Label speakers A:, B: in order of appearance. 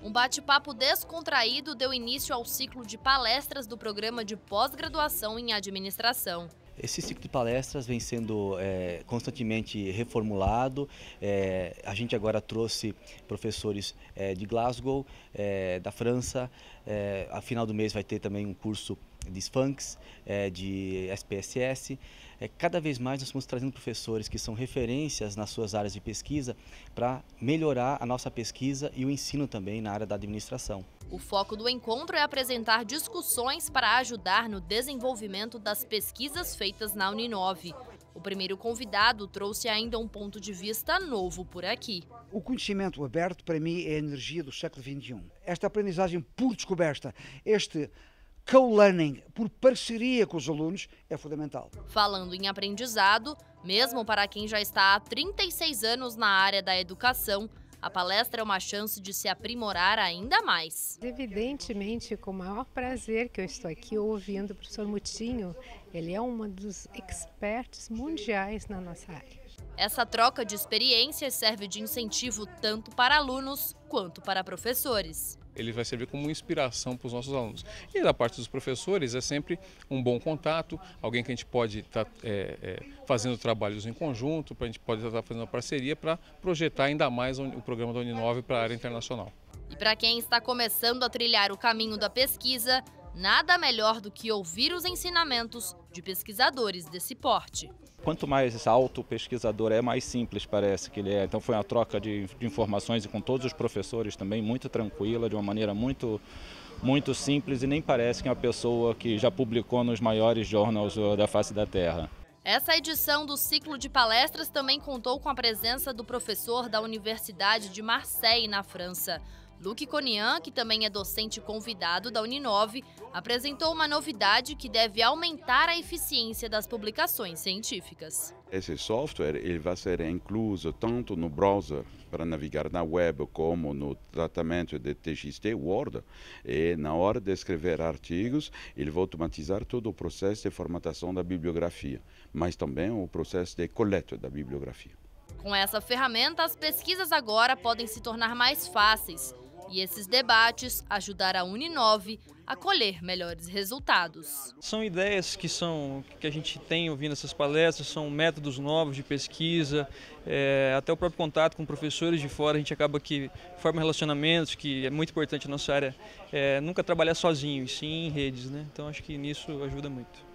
A: Um bate-papo descontraído deu início ao ciclo de palestras do programa de pós-graduação em administração.
B: Esse ciclo de palestras vem sendo é, constantemente reformulado. É, a gente agora trouxe professores é, de Glasgow, é, da França. É, a final do mês vai ter também um curso de SFANCS, é, de SPSS. cada vez mais nós estamos trazendo professores que são referências nas suas áreas de pesquisa para melhorar a nossa pesquisa e o ensino também na área da administração.
A: O foco do encontro é apresentar discussões para ajudar no desenvolvimento das pesquisas feitas na Uninove. O primeiro convidado trouxe ainda um ponto de vista novo por aqui.
C: O conhecimento aberto, para mim, é a energia do século XXI. Esta aprendizagem por descoberta, este co-learning por parceria com os alunos é fundamental.
A: Falando em aprendizado, mesmo para quem já está há 36 anos na área da educação, a palestra é uma chance de se aprimorar ainda mais.
D: Evidentemente, com o maior prazer que eu estou aqui ouvindo o professor Mutinho. Ele é um dos experts mundiais na nossa área.
A: Essa troca de experiências serve de incentivo tanto para alunos quanto para professores
E: ele vai servir como inspiração para os nossos alunos. E da parte dos professores é sempre um bom contato, alguém que a gente pode estar tá, é, é, fazendo trabalhos em conjunto, a gente pode estar tá fazendo uma parceria para projetar ainda mais o programa da Uninove para a área internacional.
A: E para quem está começando a trilhar o caminho da pesquisa, nada melhor do que ouvir os ensinamentos de pesquisadores desse porte.
F: Quanto mais alto o pesquisador é, mais simples parece que ele é. Então foi uma troca de, de informações e com todos os professores também, muito tranquila, de uma maneira muito, muito simples e nem parece que é uma pessoa que já publicou nos maiores jornais da face da Terra.
A: Essa edição do ciclo de palestras também contou com a presença do professor da Universidade de Marseille, na França. Luc Conian, que também é docente convidado da Uninove, apresentou uma novidade que deve aumentar a eficiência das publicações científicas.
G: Esse software ele vai ser incluso tanto no browser para navegar na web como no tratamento de TXT Word e na hora de escrever artigos ele vai automatizar todo o processo de formatação da bibliografia, mas também o processo de coleta da bibliografia.
A: Com essa ferramenta, as pesquisas agora podem se tornar mais fáceis e esses debates ajudarão a Uninove a colher melhores resultados.
H: São ideias que são que a gente tem ouvindo essas palestras, são métodos novos de pesquisa, é, até o próprio contato com professores de fora, a gente acaba que forma relacionamentos, que é muito importante na nossa área, é, nunca trabalhar sozinho, e sim em redes, né? Então acho que nisso ajuda muito.